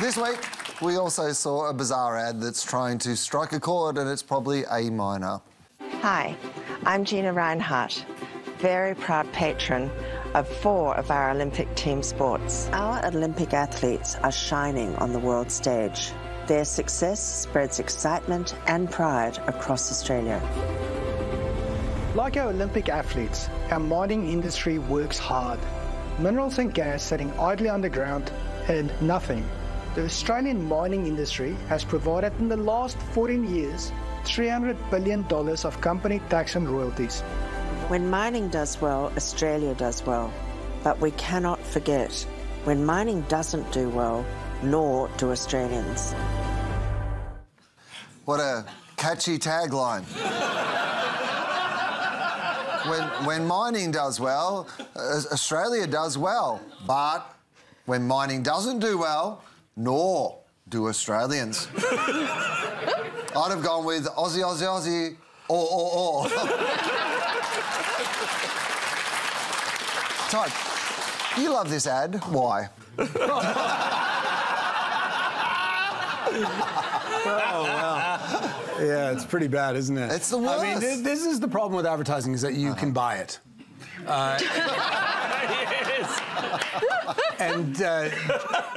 This week, we also saw a bizarre ad that's trying to strike a chord, and it's probably A minor. Hi, I'm Gina Rinehart, very proud patron of four of our Olympic team sports. Our Olympic athletes are shining on the world stage. Their success spreads excitement and pride across Australia. Like our Olympic athletes, our mining industry works hard. Minerals and gas sitting idly underground and nothing. The Australian mining industry has provided in the last 14 years $300 billion of company tax and royalties. When mining does well, Australia does well. But we cannot forget, when mining doesn't do well, nor do Australians. What a catchy tagline. when, when mining does well, uh, Australia does well. But when mining doesn't do well, nor do Australians. I'd have gone with Aussie, Aussie, Aussie, or, or, or. Todd, you love this ad. Why? Oh, well. Yeah, it's pretty bad, isn't it? It's the worst. I mean, worst. this, this is the problem with advertising is that you can buy it. Uh, and uh,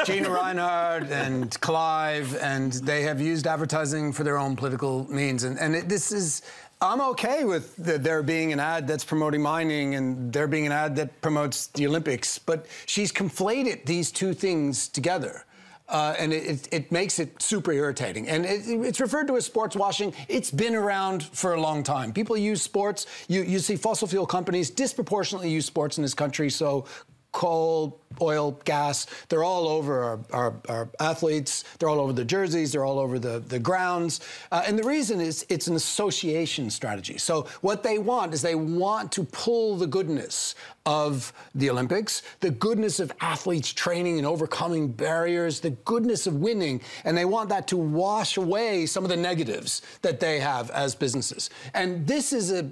Gina Rinehart and Clive, and they have used advertising for their own political means. And, and it, this is, I'm okay with the, there being an ad that's promoting mining and there being an ad that promotes the Olympics, but she's conflated these two things together. Uh, and it, it, it makes it super irritating. And it, it's referred to as sports washing. It's been around for a long time. People use sports. You, you see fossil fuel companies disproportionately use sports in this country. So coal, oil, gas, they're all over our, our, our athletes. They're all over the jerseys. They're all over the, the grounds. Uh, and the reason is it's an association strategy. So what they want is they want to pull the goodness of the Olympics, the goodness of athletes training and overcoming barriers, the goodness of winning, and they want that to wash away some of the negatives that they have as businesses. And this is a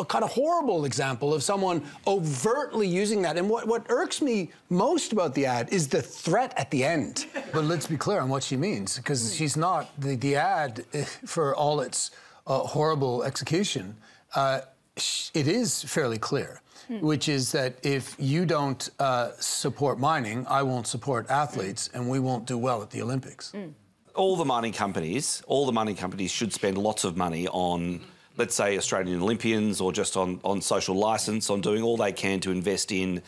a kind of horrible example of someone overtly using that. And what, what irks me most about the ad is the threat at the end. But let's be clear on what she means, because she's not the, the ad, for all its uh, horrible execution, uh, sh- it is fairly clear. Which is that if you don't uh, support mining, I won't support athletes, and we won't do well at the Olympics. all the mining companies, all the mining companies should spend lots of money on, let's say, Australian Olympians or just on, on social license, on doing all they can to invest in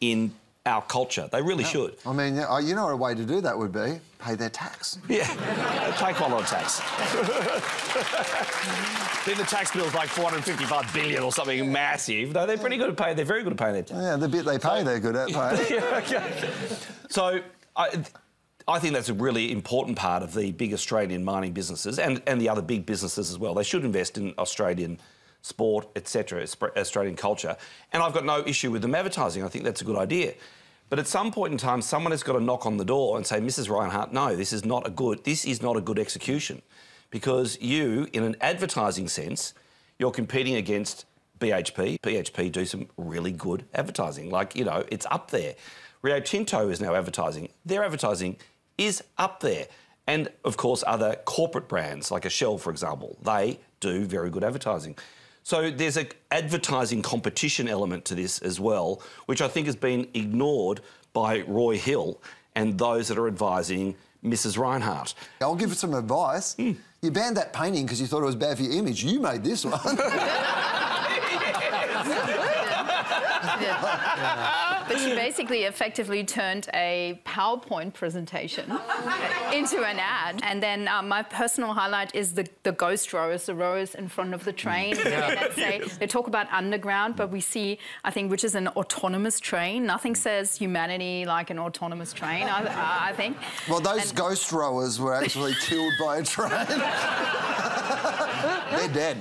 in our culture. They really should. I mean, yeah, oh, you know a way to do that would be? Pay their tax. Yeah, pay quite a tax. then the tax bill's like 455 billion or something massive. No, they're pretty good at paying. They're very good at paying their tax. Yeah, the bit they pay, they're good at paying. Yeah, okay. So I, I think that's a really important part of the big Australian mining businesses and, and the other big businesses as well. They should invest in Australian sport, etc., Australian culture. And I've got no issue with them advertising. I think that's a good idea. But at some point in time, someone has got to knock on the door and say, Mrs. Rinehart, no, this is not a good, this is not a good execution. Because you, in an advertising sense, you're competing against BHP. BHP do some really good advertising. Like, you know, it's up there. Rio Tinto is now advertising. Their advertising is up there. And of course, other corporate brands like a Shell, for example, they do very good advertising. So there's an advertising competition element to this as well, which I think has been ignored by Roy Hill and those that are advising Mrs. Rinehart. I'll give it some advice. Hmm. You banned that painting because you thought it was bad for your image. You made this one. But she basically effectively turned a PowerPoint presentation into an ad. And then um, my personal highlight is the, the ghost rowers, the rowers in front of the train. that say, they talk about underground, but we see, I think, which is an autonomous train. Nothing says humanity like an autonomous train, I, I think. well, those And- ghost rowers were actually killed by a train. they're dead.